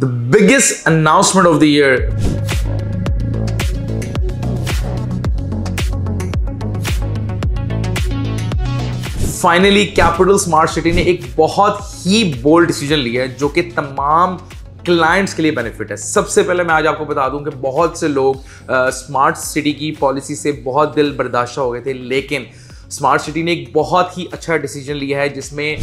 the biggest announcement of the year. Finally capital smart city ने एक बहुत ही bold decision लिया है, जो कि तमाम क्लाइंट्स के लिए बेनिफिट है सबसे पहले मैं आज आपको बता दूँ कि बहुत से लोग स्मार्ट सिटी की पॉलिसी से बहुत दिल बर्दाश्त हो गए थे, लेकिन स्मार्ट सिटी ने एक बहुत ही अच्छा डिसीज़न लिया है, जिसमें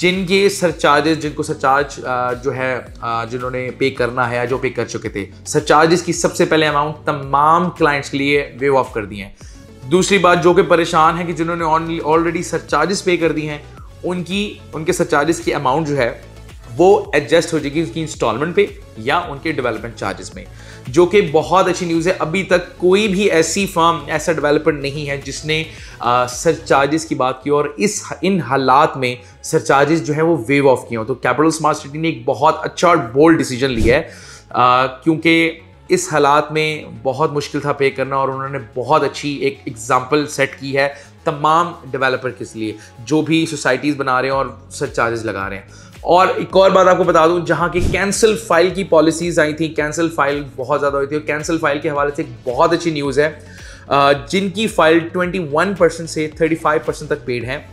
जिनके सरचार्जेस जिनको सरचार्ज जो है जिन्होंने पे करना है या जो पे कर चुके थे सरचार्जेस की सबसे पहले अमाउंट तमाम क्लाइंट्स के लिए वेव ऑफ़ कर दिए हैं। दूसरी बात जो कि परेशान है कि जिन्होंने ऑलरेडी सरचार्जेस पे कर दी हैं, उनकी, उनके सरचार्जेस की अमाउंट जो है वो एडजस्ट हो जाएगी उसकी इंस्टॉलमेंट पे या उनके डेवलपमेंट चार्जेस में, जो कि बहुत अच्छी न्यूज़ है। अभी तक कोई भी ऐसी फर्म ऐसा डेवलपर नहीं है जिसने सर चार्जेस की बात की और इस, इन हालात में सर चार्जेस जो है वो वेव ऑफ़ किए हो। तो कैपिटल स्मार्ट सिटी ने एक बहुत अच्छा और बोल्ड डिसीज़न लिया है क्योंकि इस हालात में बहुत मुश्किल था पे करना और उन्होंने बहुत अच्छी एक एग्ज़ाम्पल सेट की है तमाम डेवलपर के लिए, जो भी सोसाइटीज़ बना रहे हैं और सर चार्जेस लगा रहे हैं। और एक और बात आपको बता दूँ, जहाँ की कैंसिल फ़ाइल की पॉलिसीज़ आई थी कैंसिल फ़ाइल बहुत ज़्यादा हुई थी, और कैंसिल फ़ाइल के हवाले से एक बहुत अच्छी न्यूज़ है। जिनकी फ़ाइल 21 परसेंट से 35 परसेंट तक पेड है,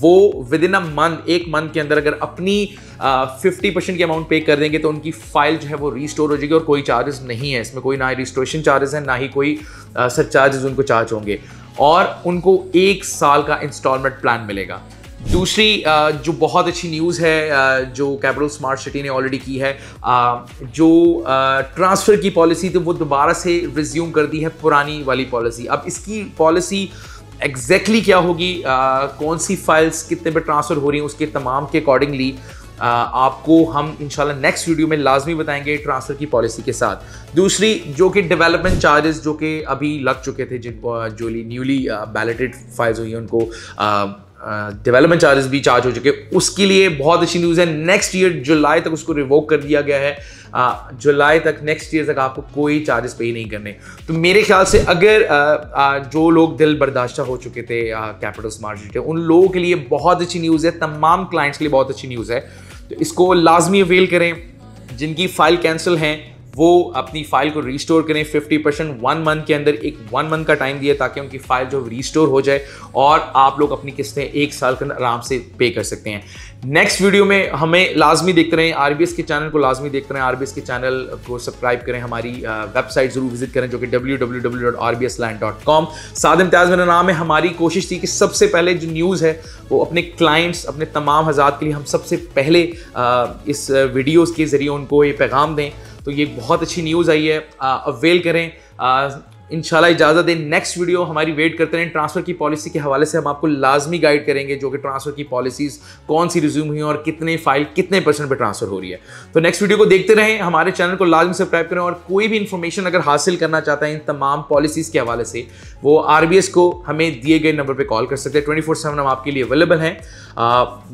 वो विद इन अ मंथ एक मंथ के अंदर अगर अपनी फिफ्टी परसेंट की अमाउंट पे कर देंगे तो उनकी फ़ाइल जो है वो रीस्टोर हो जाएगी, और कोई चार्जेस नहीं है इसमें, कोई ना रिस्टोरेशन चार्जेस है, ना ही कोई सर चार्जेस उनको चार्ज होंगे। और उनको एक साल का इंस्टॉलमेंट प्लान मिलेगा। दूसरी जो बहुत अच्छी न्यूज़ है जो कैपिटल स्मार्ट सिटी ने ऑलरेडी की है जो ट्रांसफ़र की पॉलिसी तो वो दोबारा से रिज्यूम कर दी है पुरानी वाली पॉलिसी अब इसकी पॉलिसी एग्जैक्टली exactly क्या होगी? कौन सी फाइल्स कितने पे ट्रांसफ़र हो रही हैं, उसके तमाम के अकॉर्डिंगली आपको हम इंशाल्लाह नेक्स्ट वीडियो में लाजमी बताएँगे ट्रांसफ़र की पॉलिसी के साथ। दूसरी, जो कि डेवलपमेंट चार्जेस जो कि अभी लग चुके थे, जिन जो न्यूली बैलेटेड फाइल्स हुई हैं उनको डेवलपमेंट चार्जेस भी चार्ज हो चुके उसके लिए बहुत अच्छी न्यूज़ है। नेक्स्ट ईयर जुलाई तक उसको रिवोक कर दिया गया है। जुलाई तक नेक्स्ट ईयर तक आपको कोई चार्जेस पे नहीं करने। तो मेरे ख्याल से अगर आ, आ, जो लोग दिल बर्दाश्त हो चुके थे कैपिटल स्मार्ट सिटी उन लोगों के लिए बहुत अच्छी न्यूज़ है। तमाम क्लाइंट्स के लिए बहुत अच्छी न्यूज़ है। तो इसको लाजमी अवेल करें। जिनकी फ़ाइल कैंसिल हैं वो अपनी फ़ाइल को रीस्टोर करें। 50 परसेंट वन मंथ के अंदर एक वन मंथ का टाइम दिया ताकि उनकी फ़ाइल जो रीस्टोर हो जाए और आप लोग अपनी किस्तें एक साल का आराम से पे कर सकते हैं। नेक्स्ट वीडियो में हमें लाजमी देखते रहें। आर के चैनल को लाजमी देखते रहें। आर के चैनल को सब्सक्राइब करें। हमारी वेबसाइट ज़रूर विज़िट करें जो कि डब्ल्यू साद इम्तियाज़ मेरा नाम है। हमारी कोशिश थी कि सबसे पहले जो न्यूज़ है, वो अपने क्लाइंट्स अपने तमाम हज़ात के लिए हम सबसे पहले इस वीडियोज़ के ज़रिए उनको ये पैगाम दें। तो ये बहुत अच्छी न्यूज़ आई है। अवेल करें। इनशाला इजाज़त दें। नेक्स्ट वीडियो हमारी वेट करते रहें। ट्रांसफ़र की पॉलिसी के हवाले से हम आपको लाजमी गाइड करेंगे जो कि ट्रांसफ़र की पॉलिसीज़ कौन सी रिज्यूम हुई और कितने फ़ाइल कितने परसेंट पर ट्रांसफ़र हो रही है। तो नेक्स्ट वीडियो को देखते रहें। हमारे चैनल को लाजमी सब्सक्राइब करें और कोई भी इन्फॉर्मेशन अगर हासिल करना चाहते हैं इन तमाम पॉलिसीज़ के हवाले से, वो आरबीएस को हमें दिए गए नंबर पर कॉल कर सकते हैं। ट्वेंटी फोर हम आपके लिए अवेलेबल हैं।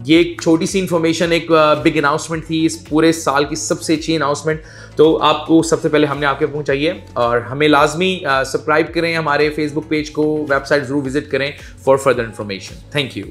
ये एक छोटी सी इन्फॉर्मेशन एक बिग अनाउंसमेंट थी इस पूरे साल की सबसे अच्छी अनाउंसमेंट तो आपको सबसे पहले हमने आपके पहुंचाई है और हमें लाजमी सब्सक्राइब करें, हमारे फेसबुक पेज को वेबसाइट ज़रूर विज़िट करें for further information thank you